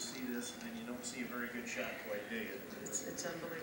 you see this, and then you don't see a very good shot quite, do you? It's, it's unbelievable